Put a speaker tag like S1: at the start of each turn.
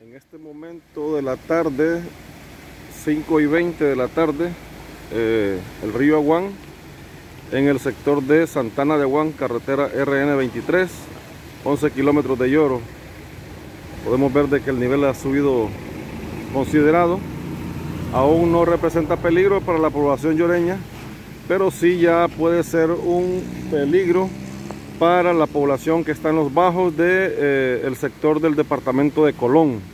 S1: En este momento de la tarde, 5 y 20 de la tarde, eh, el río Aguán, en el sector de Santana de Aguán, carretera RN 23, 11 kilómetros de Lloro. Podemos ver de que el nivel ha subido considerado. Aún no representa peligro para la población lloreña, pero sí ya puede ser un peligro para la población que está en los bajos del de, eh, sector del departamento de Colón.